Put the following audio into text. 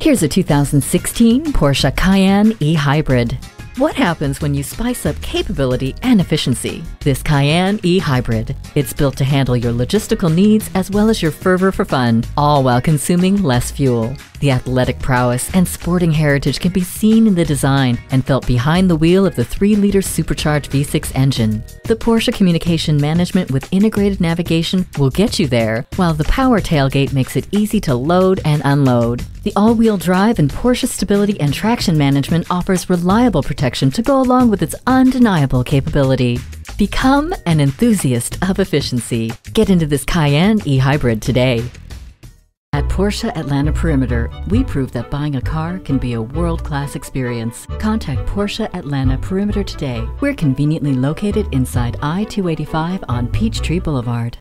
Here's a 2016 Porsche Cayenne e-Hybrid. What happens when you spice up capability and efficiency? This Cayenne e-Hybrid. It's built to handle your logistical needs as well as your fervor for fun, all while consuming less fuel. The athletic prowess and sporting heritage can be seen in the design and felt behind the wheel of the 3-liter supercharged V6 engine. The Porsche communication management with integrated navigation will get you there, while the power tailgate makes it easy to load and unload. The all-wheel drive and Porsche stability and traction management offers reliable protection to go along with its undeniable capability. Become an enthusiast of efficiency. Get into this Cayenne e-hybrid today. At Porsche Atlanta Perimeter, we prove that buying a car can be a world-class experience. Contact Porsche Atlanta Perimeter today. We're conveniently located inside I-285 on Peachtree Boulevard.